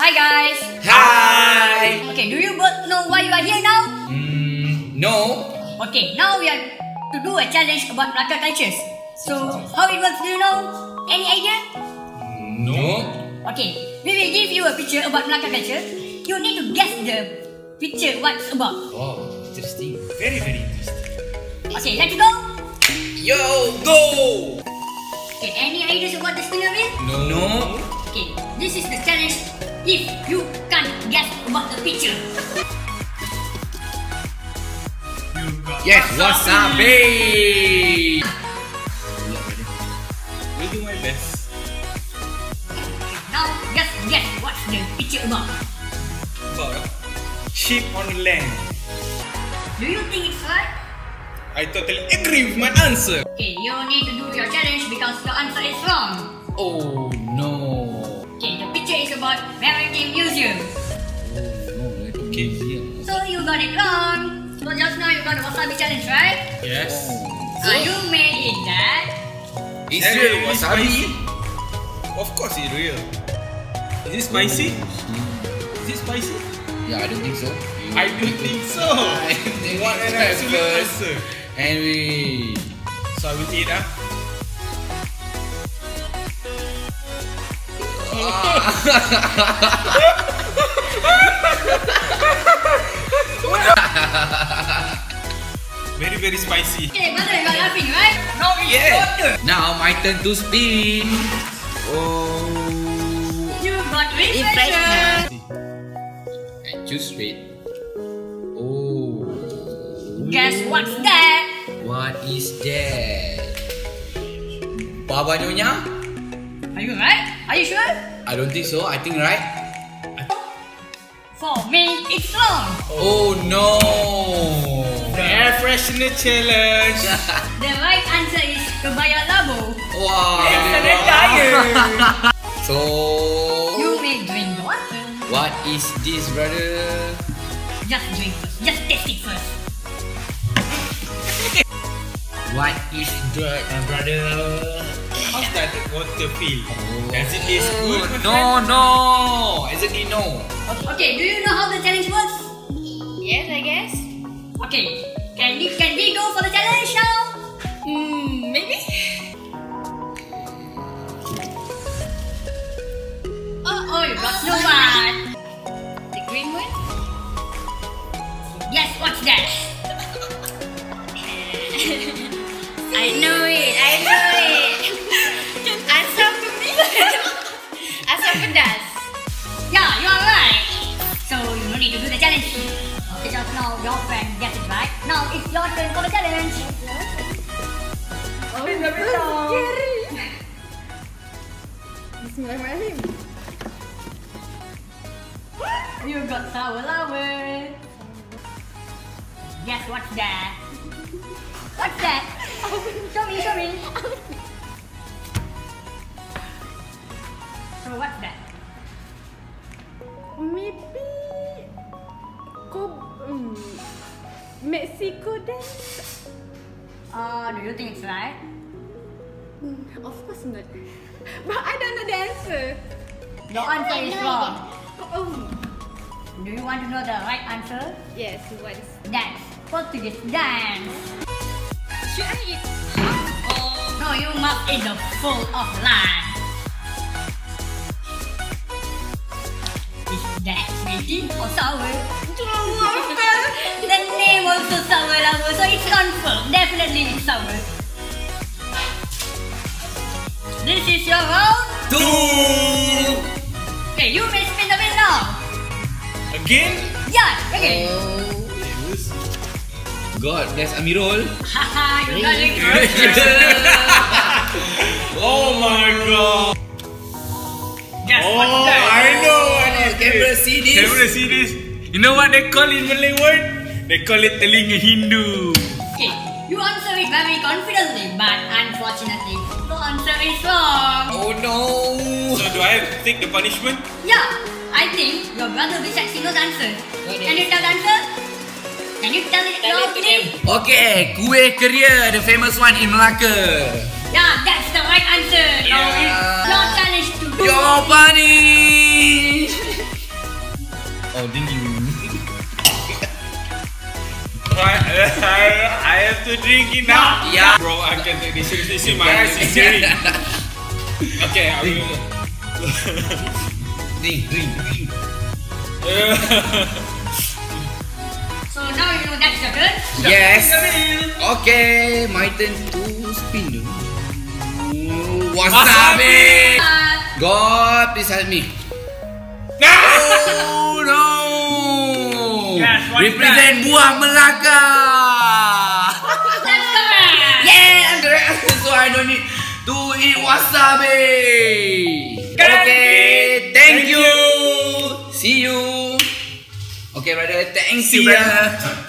Hi guys. Hi. Okay, do you both know why you are here now? Mm, no. Okay, now we are to do a challenge about Malacca cultures. So, how it works, do you know? Any idea? No. Okay, we will give you a picture about Malacca culture. You need to guess the picture what's about. Oh, interesting. Very, very interesting. Okay, let's go. Yo, go. Okay, any ideas about the spinner wheel? No. No. Okay, this is the challenge if you can't guess about the picture. Yes, wasabi. Will do my best. Now, just guess what's the picture about. About ship on land. Do you think it's right? I totally agree with my answer. Okay, you need to do your challenge because your answer is wrong. Oh about Maritime Museum. Oh no, it Okay. museum. So you got it wrong. So just now you got the wasabi challenge, right? Yes. Oh. So you made it that. Is Is it it wasabi? Of course it's real. Is it spicy? Is it spicy? Yeah, I don't think so. You I don't think so. I think What an absolute answer. And we. So I will eat ah. Very, very spicy. Okay, brother, you are laughing, right? Now it's Yeah. Now my turn to spin. Oh. You got refresher. And choose straight. Oh. Guess what's that? What is that? Baba Nyonya? Are you right? Are you sure? I don't think so. I think right. For me, it's wrong. Oh no. The air freshener challenge. The right answer is Kebaya Labuh. Wow. So. You may drink the water. What is this, brother? Just drink first. Just taste it first. What is that, uh, my brother? How's that water feel? Does it taste good? my No, no. Exactly no. Okay, do you know how the challenge works? Yes, I guess. Okay, can we can we go for the challenge now? Hmm, maybe. Oh, oh, you got no one. The green one? Yes, what's that? I know it's your turn for the challenge. Oh, it's scary. Bismillahirrahmanirrahim. You got sour lover. Guess what's that? What's that? show me, show me. So what's that? Mexico dance. Uh, do you think it's right? Hmm, Of course not. But I don't know the answer. Your answer is wrong. Oh, Do you want to know the right answer? yes. What is? dance? Portuguese dance. Should I eat? No, you must eat the full of line. Is that sweet or sour? The name also sour lover, so it's confirmed. Definitely it's sour. This is your round. Two. Okay, you may spin the wheel now. Again? Yeah, okay. Oh. God bless Amirul. Haha, you got it. Oh my god. Guess Oh, what's? I know what it Camera is. see this. Camera see this. You know what they call in Malay word? They call it telinga Hindu. Okay, you answer it very confidently, but unfortunately, the answer is wrong. Oh no. So do I have to take the punishment? Yeah, I think your brother Vishak knows the answer. Can you tell the answer? Can you tell it loudly? Okay, kuih keria, the famous one in Melaka. Yeah, that's the right answer. Now Yeah. it's your challenge to do. Your punish. Oh, dingin. To drink it now. Yeah. Bro, I can take this seriously. See, my eyes is tearing. Okay, I will. Drink, drink, drink. So now you know that's your turn. Yes. Okay, my turn to spin. Wasabi. Uh, God, please help me. Oh no! Yes, Represent buah Melaka. I don't need to eat wasabi. Okay, thank you. See you. Okay, brother. Thanks, See you, brother.